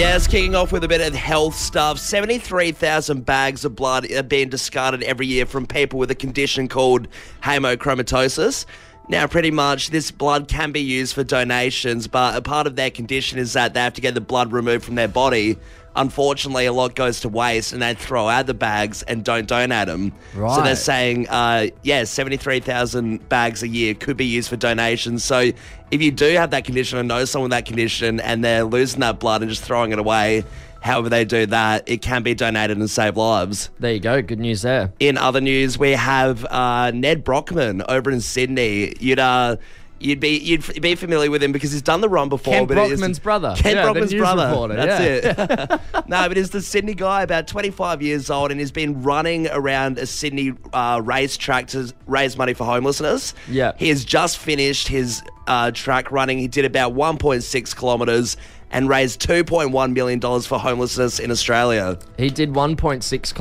Yes, kicking off with a bit of health stuff. 73,000 bags of blood are being discarded every year from people with a condition called hemochromatosis. Now, pretty much, this blood can be used for donations, but a part of their condition is that they have to get the blood removed from their body. Unfortunately, a lot goes to waste, and they throw out the bags and don't donate them. Right. So they're saying, uh, yeah, 73,000 bags a year could be used for donations. So if you do have that condition or know someone with that condition and they're losing that blood and just throwing it away, however they do that, it can be donated and save lives. There you go. Good news there. In other news, we have uh, Ned Brockman over in Sydney. You'd uh, you'd be you'd f- be familiar with him because he's done the run before. Ken but it is- Brockman's brother. Ken Yeah, Brockman's brother. reporter, That's yeah. it. no, but he's the Sydney guy, about 25 years old, and he's been running around a Sydney uh, racetrack to raise money for homelessness. Yeah. He has just finished his uh, track running. He did about 1.6 kilometres and raised 2.1 million dollars for homelessness in Australia. He did 1.6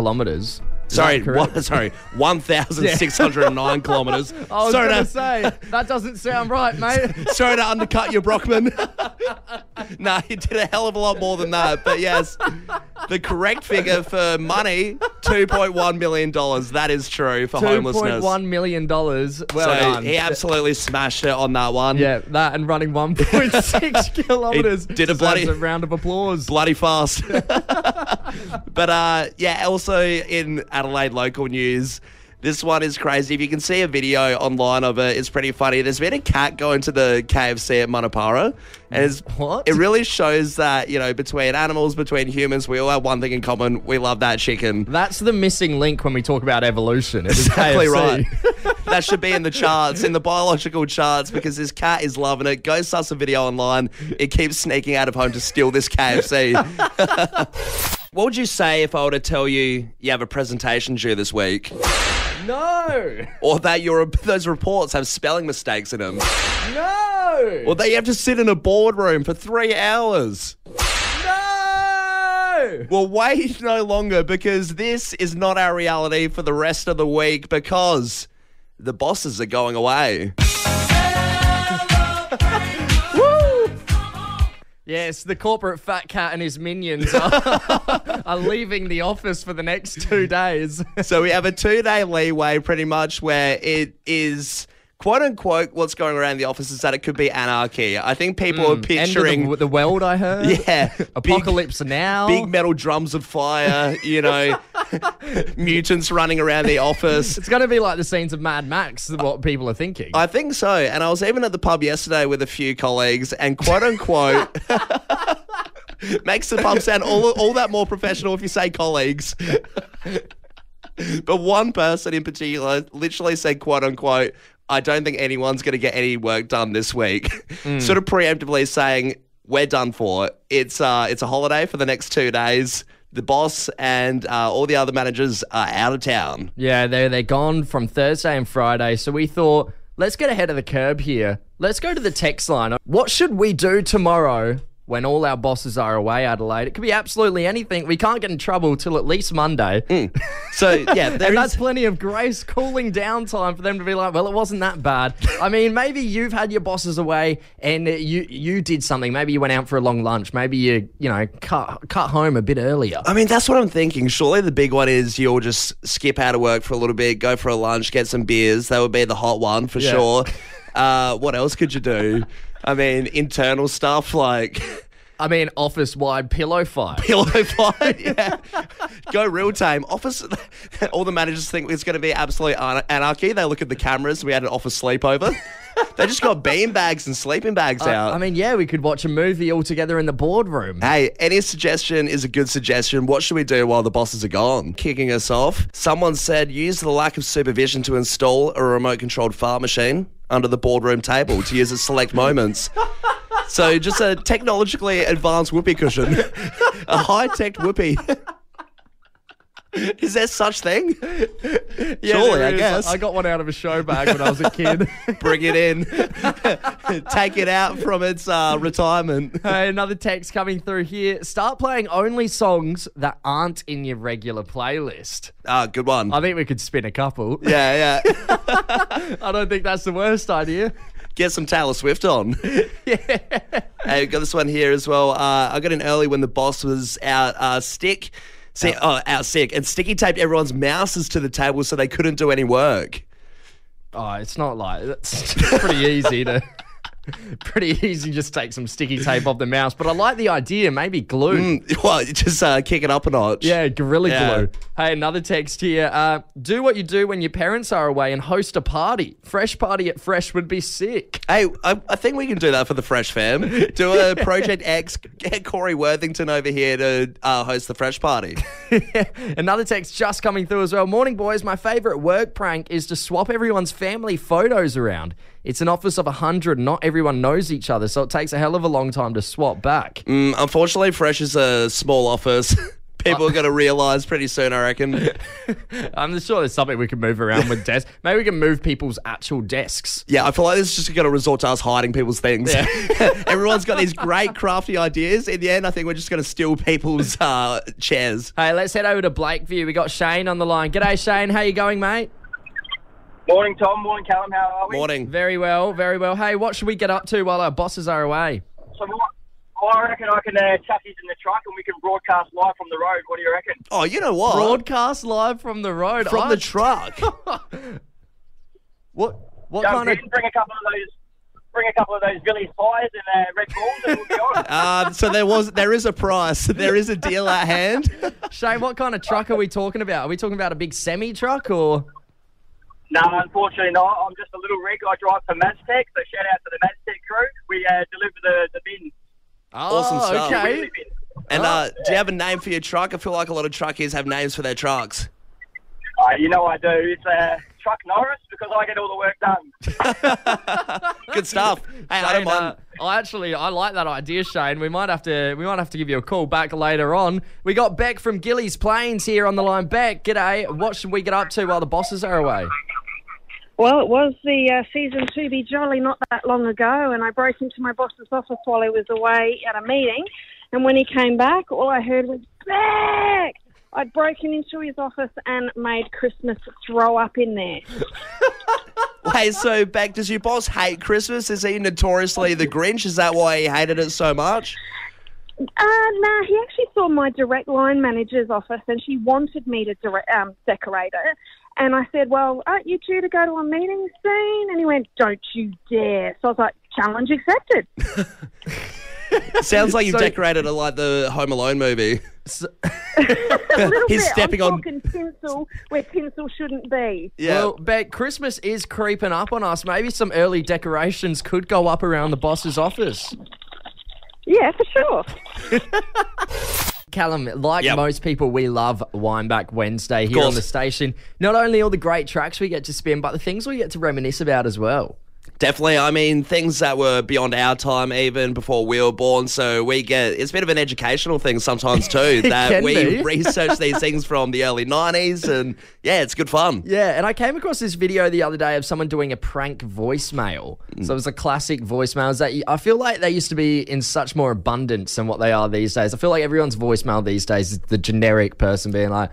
kilometers. Is Sorry, one, sorry, 1,609 kilometres. I was sorry, to say, that doesn't sound right, mate. sorry to undercut you, Brockman. no, he did a hell of a lot more than that. But yes, the correct figure for money, $2.1 million. That is true for homelessness. $2.1 million. Well so done. he absolutely smashed it on that one. yeah, that and running 1.6 kilometers. He did a bloody- a round of applause. bloody fast. but uh, yeah, also in Adelaide local news, this one is crazy. If you can see a video online of it, it's pretty funny. There's been a cat going to the KFC at Munno Para, and it's, What? it really shows that you know between animals, between humans, we all have one thing in common: we love that chicken. That's the missing link when we talk about evolution. Exactly KFC. right. that should be in the charts, in the biological charts, because this cat is loving it. Go suss a video online. It keeps sneaking out of home to steal this KFC. what would you say if I were to tell you you have a presentation due this week, No! or that your those reports have spelling mistakes in them, No! or that you have to sit in a boardroom for three hours? no! Well, wait no longer because this is not our reality for the rest of the week because the bosses are going away. Yes, the corporate fat cat and his minions are, are leaving the office for the next two days. So we have a two day leeway pretty much where it is quote unquote what's going around the office is that it could be anarchy. I think people are hmm. End of picturing the, the world, I heard. Yeah, big- Apocalypse now. big metal drums of fire, you know, mutants running around the office. It's going to be like the scenes of Mad Max, what people are thinking. I think so. And I was even at the pub yesterday with a few colleagues, and quote unquote, makes the pub sound all, all that more professional if you say colleagues. but one person in particular literally said, quote unquote, I don't think anyone's going to get any work done this week. Sort of preemptively saying, we're done for. It's, uh, it's a holiday for the next two days. The boss and uh, all the other managers are out of town. yeah, they're, they're gone from Thursday and Friday. So we thought, let's get ahead of the curb here. Let's go to the text line. What should we do tomorrow when all our bosses are away, Adelaide? It could be absolutely anything. We can't get in trouble till at least Monday. Mm. So, yeah, there and is- that's plenty of grace, cooling down time for them to be like, well, it wasn't that bad. I mean, maybe you've had your bosses away and you you did something. Maybe you went out for a long lunch. Maybe you you know cut cut home a bit earlier. I mean, that's what I'm thinking. Surely the big one is you'll just skip out of work for a little bit, go for a lunch, get some beers. That would be the hot one for Yeah. sure. Uh, what else could you do? I mean, internal stuff like I mean, office wide pillow fight. pillow fight. Yeah, go real time. Office. All the managers think it's going to be absolute anarchy. They look at the cameras. We had an office sleepover. they just got bean bags and sleeping bags out. I mean, yeah, we could watch a movie all together in the boardroom. Hey, any suggestion is a good suggestion. What should we do while the bosses are gone? Kicking us off. Someone said use the lack of supervision to install a remote controlled fart machine under the boardroom table to use at select moments. So just a technologically advanced whoopee cushion. a high-tech whoopee. Is there such thing? Yeah, Surely, I guess. I got one out of a show bag when I was a kid. Bring it in. Take it out from its uh, retirement. Hey, another text coming through here. Start playing only songs that aren't in your regular playlist. Ah, good one. I think we could spin a couple. Yeah, yeah. I don't think that's the worst idea. Get some Taylor Swift on. yeah. Hey, got this one here as well. Uh, I got in early when the boss was out uh, stick. See, oh, out sick. And sticky taped everyone's mouses to the table so they couldn't do any work. Oh, it's not like it's pretty easy to. Pretty easy, just take some sticky tape off the mouse. But I like the idea, maybe glue. Mm, well, just uh, kick it up a notch. Yeah, Gorilla Yeah. Glue. Hey, another text here. Uh, do what you do when your parents are away and host a party. Fresh party at Fresh would be sick. Hey, I, I think we can do that for the Fresh Fam. Do a Project X, get Corey Worthington over here to uh, host the Fresh Party. Another text just coming through as well. Morning, boys. My favorite work prank is to swap everyone's family photos around. It's an office of 100. Not everyone knows each other, so it takes a hell of a long time to swap back. Mm, unfortunately, Fresh is a small office. People are going to realise pretty soon, I reckon. I'm sure there's something we can move around with desks. Maybe we can move people's actual desks. Yeah, I feel like this is just going to resort to us hiding people's things. Everyone's got these great crafty ideas. In the end, I think we're just going to steal people's uh, chairs. Hey, let's head over to Blakeview. We got Shane on the line. G'day, Shane. How you going, mate? Morning, Tom. Morning, Callum. How are we? Morning. Very well, very well. Hey, what should we get up to while our bosses are away? So what? I reckon I can uh, chuck these in the truck and we can broadcast live from the road. What do you reckon? Oh, you know what? Broadcast live from the road. From I- the truck. What what Go kind of bring a couple of those, bring a couple of those Vili's pies and uh, Red Bulls, and we'll be on. Uh, so there was, there is a price. There is a deal at hand. Shane, what kind of truck are we talking about? Are we talking about a big semi truck or no, unfortunately not. I'm just a little rig. I drive for Maztec, so shout out to the Maztec crew. We uh, deliver the, the bin. Oh, Awesome stuff. okay. Wheelie bin. And uh, do you have a name for your truck? I feel like a lot of truckies have names for their trucks. Uh, you know I do. It's uh, Truck Norris because I get all the work done. Good stuff. Hey, I don't Shane, mind. uh, I actually I like that idea, Shane. We might have to we might have to give you a call back later on. We got Beck from Gilles Plains here on the line. Beck, g'day. What should we get up to while the bosses are away? Well, it was the uh, season to be jolly not that long ago, and I broke into my boss's office while he was away at a meeting. And when he came back, all I heard was back. I'd broken into his office and made Christmas throw up in there. Hey, so back does your boss hate Christmas? Is he notoriously the Grinch? Is that why he hated it so much? Uh, nah, he actually saw my direct line manager's office, and she wanted me to direct, um, decorate it. And I said, "Well, aren't you due to go to a meeting soon?" And he went, "Don't you dare!" So I was like, "Challenge accepted." Sounds like you've So- decorated it like the Home Alone movie. a little He's bit. stepping I'm on- talking tinsel where tinsel shouldn't be. Yeah. Well, Beck, Christmas is creeping up on us. Maybe some early decorations could go up around the boss's office. Yeah, for sure. Callum, like Yep. most people, we love Windback Wednesday here on the station. Not only all the great tracks we get to spin, but the things we get to reminisce about as well. Definitely. I mean, things that were beyond our time, even before we were born. So we get it's a bit of an educational thing sometimes too. that we be. research these things from the early '90s, and yeah, it's good fun. Yeah, and I came across this video the other day of someone doing a prank voicemail. Mm. So it was a classic voicemails that I feel like they used to be in such more abundance than what they are these days. I feel like everyone's voicemail these days is the generic person being like,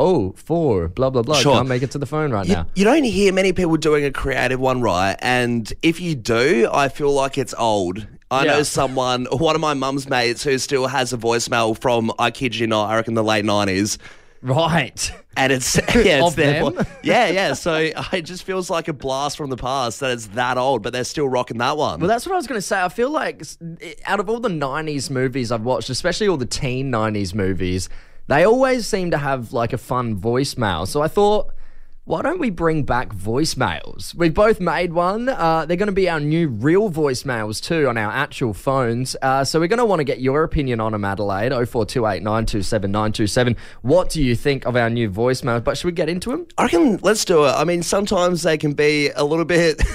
"Oh, four, blah blah blah, Sure. can't make it to the phone right You, now." you don't hear many people doing a creative one, right? And if you do, I feel like it's old. I Yeah. know someone, one of my mum's mates, who still has a voicemail from, I kid you not, I reckon the late 90s. Right. And it's, yeah, it's their them? Yeah, yeah. So it just feels like a blast from the past that it's that old, but they're still rocking that one. Well, that's what I was going to say. I feel like out of all the 90s movies I've watched, especially all the teen 90s movies, they always seem to have like a fun voicemail. So I thought, why don't we bring back voicemails? We've both made one. Uh, they're going to be our new real voicemails too on our actual phones. Uh, so we're going to want to get your opinion on them, Adelaide. 0428 927 927. What do you think of our new voicemails? But should we get into them? I reckon let's do it. I mean, sometimes they can be a little bit.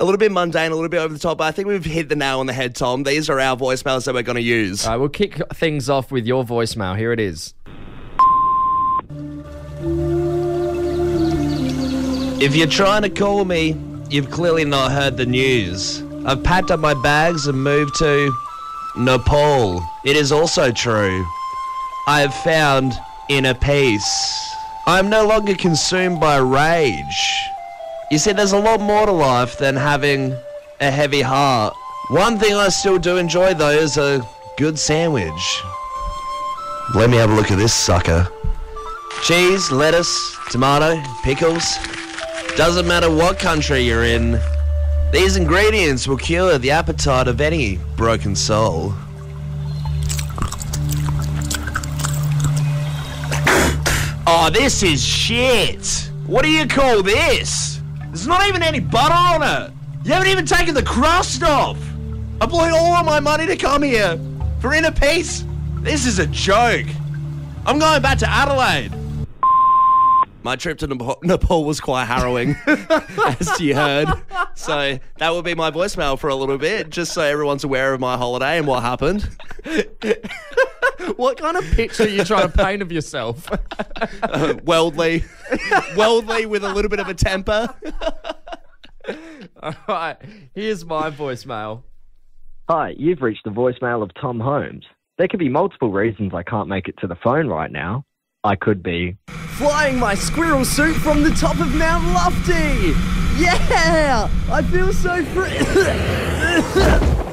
A little bit mundane, a little bit over the top, but I think we've hit the nail on the head, Tom. These are our voicemails that we're going to use. All right, we'll kick things off with your voicemail. Here it is. If you're trying to call me, you've clearly not heard the news. I've packed up my bags and moved to Nepal. It is also true. I have found inner peace. I am no longer consumed by rage. You see, there's a lot more to life than having a heavy heart. One thing I still do enjoy though is a good sandwich. Let me have a look at this sucker. Cheese, lettuce, tomato, pickles. Doesn't matter what country you're in. These ingredients will cure the appetite of any broken soul. Oh, this is shit. What do you call this? There's not even any butter on it. You haven't even taken the crust off. I blew all of my money to come here for inner peace. This is a joke. I'm going back to Adelaide. My trip to Nepal, Nepal was quite harrowing, as you heard. So that would be my voicemail for a little bit, just so everyone's aware of my holiday and what happened. What kind of picture are you trying to paint of yourself? Uh, worldly, worldly with a little bit of a temper. All right, here's my voicemail. Hi, you've reached the voicemail of Tom Holmes. There could be multiple reasons I can't make it to the phone right now. I could be Flying my squirrel suit from the top of Mount Lofty! Yeah! I feel so free.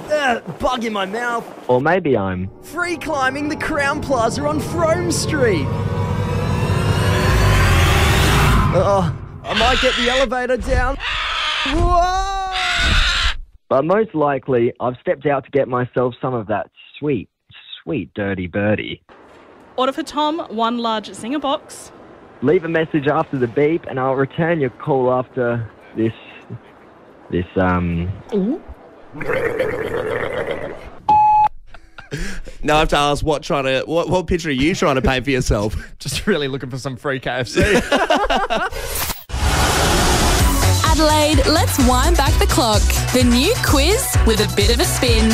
Bug in my mouth. or maybe I'm Free climbing the Crowne Plaza on Frome Street. Oh, I might get the elevator down. Whoa! but most likely I've stepped out to get myself some of that sweet, sweet dirty birdie. Order for Tom, one large zinger box. Leave a message after the beep and I'll return your call after this this um Now I have to ask, what trying to, what, what picture are you trying to paint for yourself? Just really looking for some free KFC. Adelaide, let's wind back the clock. The new quiz with a bit of a spin.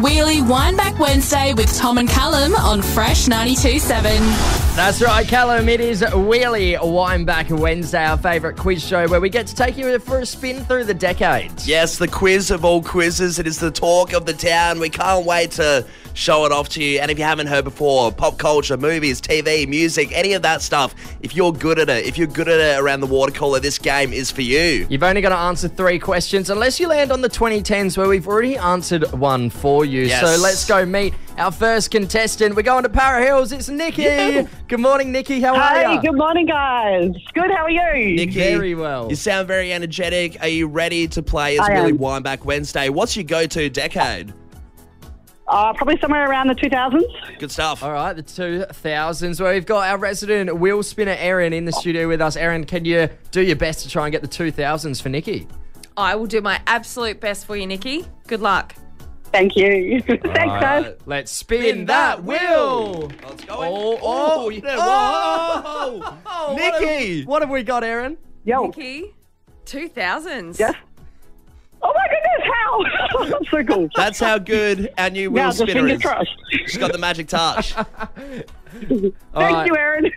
Wheelie Wind Back Wednesday with Tom and Callum on Fresh 92.7. That's right, Callum. It is Wheelie Wind Back Wednesday, our favourite quiz show where we get to take you for a spin through the decades. Yes, the quiz of all quizzes. It is the talk of the town. We can't wait to show it off to you. And if you haven't heard before, pop culture, movies, TV, music, any of that stuff, if you're good at it, if you're good at it around the water cooler, this game is for you. You've only got to answer three questions unless you land on the 2010s where we've already answered one for you. Yes. So let's go meet our first contestant. We're going to Para Hills. It's Nikki. Good morning, Nikki. How are Hey, you? good morning, guys. Good, how are you? Nikki, Very well. You sound very energetic. Are you ready to play as I Willy am. Windback Wednesday? What's your go-to decade? Uh, probably somewhere around the 2000s. Good stuff. All right, the 2000s where we've got our resident wheel spinner, Erin, in the studio with us. Erin, can you do your best to try and get the 2000s for Nikki? I will do my absolute best for you, Nikki. Good luck. Thank you. Thanks, guys. Right, let's spin, that wheel. Let's go. Oh, oh, yeah. oh. Whoa. Oh, what Nikki. have- What have we got, Erin? Yo. Nikki, 2000s. Yes. Oh my goodness, how? That's so cool. That's how good our new wheel now, the spinner fingers is. crossed. She's got the magic touch. Thank right, you, Erin.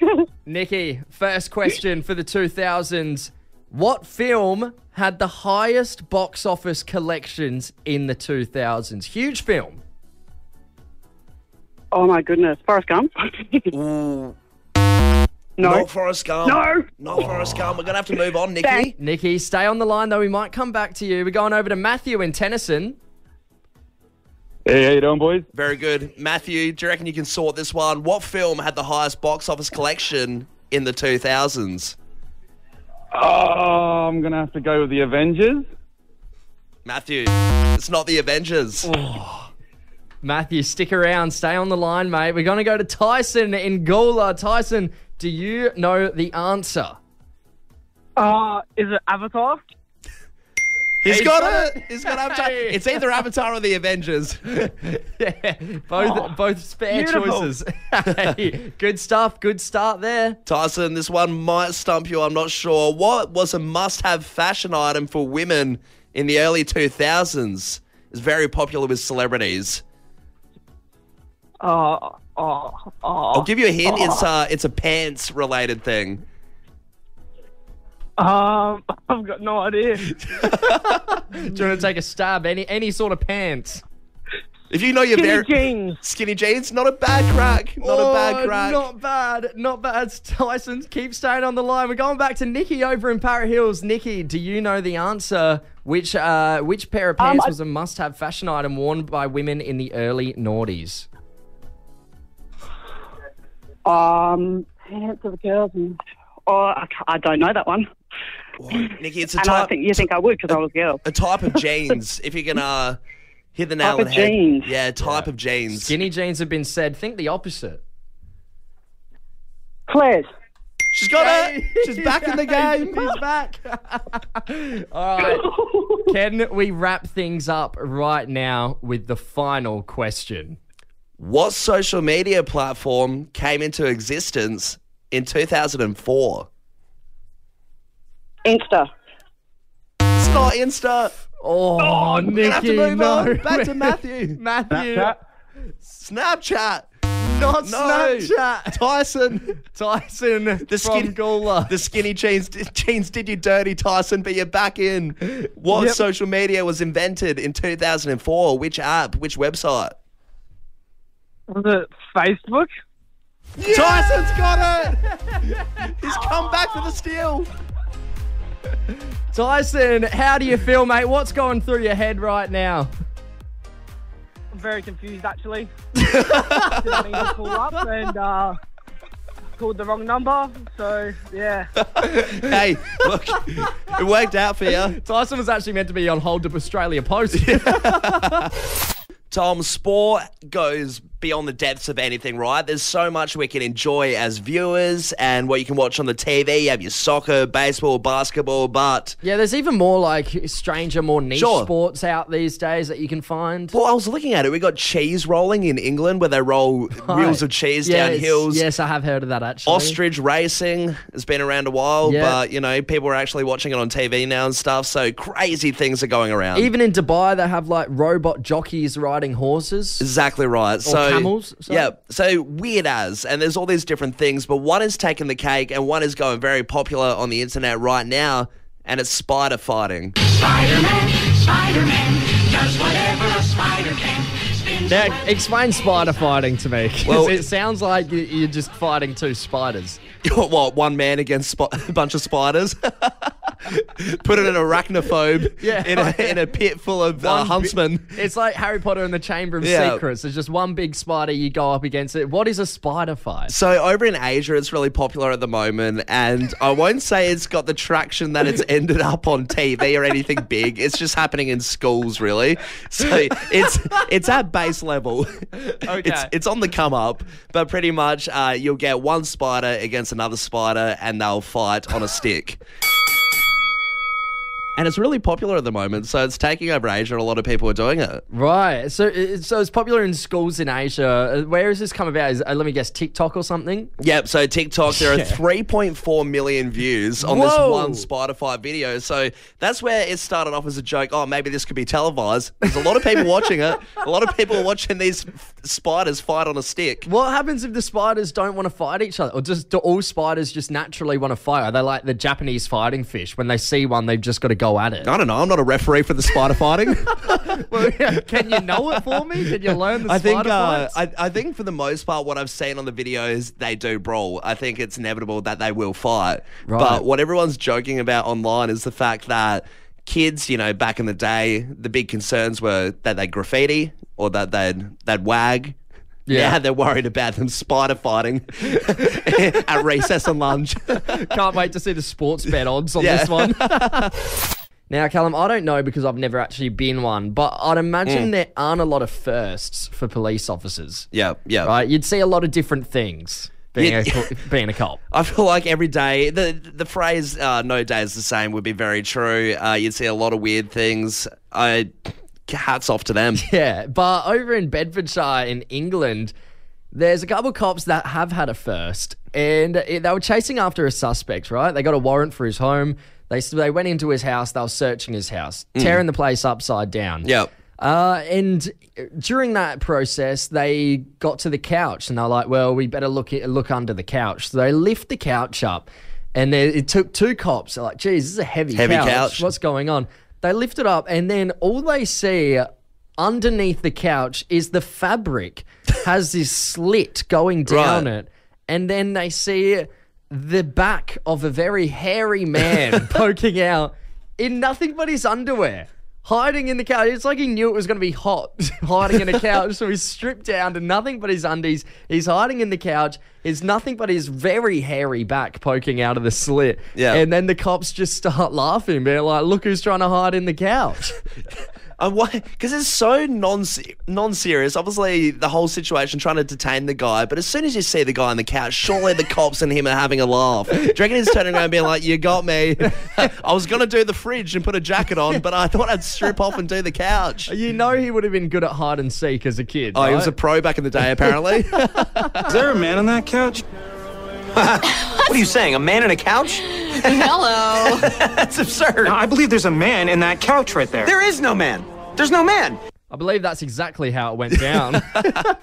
Nikki, first question for the 2000s. What film had the highest box office collections in the 2000s? Huge film. oh my goodness. Forrest Gump? No. Not Forrest Gump. No. Not Forrest Gump. We're going to have to move on, Nikki. Thank- Nikki, stay on the line though. We might come back to you. We're going over to Matthew in Tennyson. Hey, how you doing, boys? Very good. Matthew, do you reckon you can sort this one? What film had the highest box office collection in the 2000s? Oh, I'm gonna have to go with the Avengers. Matthew, it's not the Avengers. Matthew, stick around. Stay on the line, mate. We're going to go to Tyson in Gawler. Tyson, do you know the answer? Uh, is it Avatar? He's He's got, got it. He's got Avatar. Hey. It's either Avatar or the Avengers. yeah, both both spare beautiful. choices. Hey, good stuff. Good start there. Tyson, this one might stump you. I'm not sure. What was a must-have fashion item for women in the early 2000s? It's very popular with celebrities. Uh, oh, oh. I'll give you a hint. It's uh, it's a pants-related thing. Um, I've got no idea. Do you want to take a stab? Any any sort of pants? If you know your Skinny very jeans. skinny jeans, not a bad crack. Not a bad Oh, crack. Not bad. Not bad. Tyson, keep staying on the line. We're going back to Nikki over in Para Hills. Nikki, do you know the answer? Which uh, which pair of pants I- was a must-have fashion item worn by women in the early noughties? Um, pants of the girls. And, oh, I, ca- I don't know that one. Nikki, it's a And I think you think I would because I was a girl. a type of jeans. if you can uh, hit the nail Type on the head. jeans. Yeah, type of jeans. Skinny jeans have been said. Think the opposite. Claire's. She's got it. She's back in the game. He's back. All right. Can we wrap things up right now with the final question? What social media platform came into existence in 2004? Insta. It's not Insta. Oh, we're Nikki, gonna have to move no. on. Back to Matthew. Matthew. Snapchat. Snapchat. Not No. Snapchat. Tyson. Tyson The from skinny, Gawler. the skinny jeans, jeans did you dirty, Tyson, but you're back in. What Yep. social media was invented in 2004? Which app? Which website? Was it Facebook? Tyson's got it. He's come back for the steal. Tyson, how do you feel, mate? What's going through your head right now? I'm very confused actually. Didn't mean to call up and uh, called the wrong number. So yeah. Hey, look, it worked out for you. Tyson was actually meant to be on hold to Australia Post. Tom, sport goes beyond the depths of anything, right? There's so much we can enjoy as viewers and what you can watch on the TV. You have your soccer, baseball, basketball, but. yeah, there's even more like stranger, more niche Sure. sports out these days that you can find. Well, I was looking at it. We got cheese rolling in England where they roll wheels of cheese down Yes, hills. Yes, I have heard of that actually. Ostrich racing has been around a while, Yeah. but you know, people are actually watching it on TV now and stuff. So crazy things are going around. Even in Dubai, they have like robot jockeys riding horses. Exactly right. so camels, sorry. Yeah. So weird as, and there's all these different things, but one is taking the cake, and one is going very popular on the internet right now, and it's spider fighting. Spider-Man, Spider-Man does whatever a spider can. Now, explain spider fighting to me. Well- it sounds like you- you're just fighting two spiders. what? One man against sp- a bunch of spiders? Put it in arachnophobe Yeah. in, a, in a pit full of uh, One bi- huntsmen. It's like Harry Potter and the Chamber of Yeah. Secrets. There's just one big spider, you go up against it. What is a spider fight? So over in Asia, it's really popular at the moment, and I won't say it's got the traction that it's ended up on TV or anything big. It's just happening in schools, really. So it's it's at base level. Okay. It's it's on the come up, but pretty much uh, you'll get one spider against another spider, and they'll fight on a stick. And it's really popular at the moment, so it's taking over Asia. and A lot of people are doing it. Right. So, it- so it's popular in schools in Asia. Uh, Where has this come about? Is, uh, let me guess, TikTok or something? Yep. So TikTok, there are 3.4 million views on Whoa. this one spider fight video. So that's where it started off as a joke. Oh, maybe this could be televised. There's a lot of people watching it. A lot of people are watching these f- spiders fight on a stick. What happens if the spiders don't want to fight each other? Or just do all spiders just naturally want to fight? Are they like the Japanese fighting fish? When they see one, they've just got to go at it. I don't know. I'm not a referee for the spider fighting. Well, yeah, Can you know it for me? Can you learn the I think spider uh. I, I think for the most part, what I've seen on the videos, they do brawl. I think it's inevitable that they will fight. Right. But what everyone's joking about online is the fact that kids, you know, back in the day, the big concerns were that they graffiti or that they'd they'd wag. Yeah. Now they're worried about them spider fighting at recess and lunch. Can't wait to see the sports bet odds on Yeah. this one. now, Callum, I don't know because I've never actually been one, but I'd imagine Mm. there aren't a lot of firsts for police officers. yeah, yeah. Right? You'd see a lot of different things being, Yeah. a, co- being a cop. I feel like every day the the phrase uh, "no day is the same" would be very true. Uh, you'd see a lot of weird things. I hats off to them. Yeah, but over in Bedfordshire in England, there's a couple of cops that have had a first, and they were chasing after a suspect. Right, they got a warrant for his home. They they went into his house. They were searching his house, tearing the place upside down. Yep. Uh, and during that process, they got to the couch, and they're like, "Well, we better look at, look under the couch." So they lift the couch up, And there, it took two cops. They're like, geez, this is a heavy, Heavy couch. couch. What's going on? They lift it up, and then all they see underneath the couch is the fabric has this slit going down Right. it. And then they see the back of a very hairy man poking out in nothing but his underwear. Hiding in the couch. It's like he knew it was going to be hot hiding in a couch. So he's stripped down to nothing but his undies. He's hiding in the couch. It's nothing but his very hairy back poking out of the slit. Yeah. And then the cops just start laughing. They're like, look who's trying to hide in the couch. And why? Because it's so non non serious. Obviously, the whole situation trying to detain the guy, but as soon as you see the guy on the couch, surely the cops and him are having a laugh. Do you reckon he's turning around being like, "You got me"? I was gonna do the fridge and put a jacket on, but I thought I'd strip off and do the couch. you know he would have been good at hide and seek as a kid. Oh, he was a pro back in the day, apparently. Is there a man on that couch? what are you saying? A man in a couch? Hello. That's absurd. I believe there's a man in that couch right there. There is no man. There's no man. I believe that's exactly how it went down.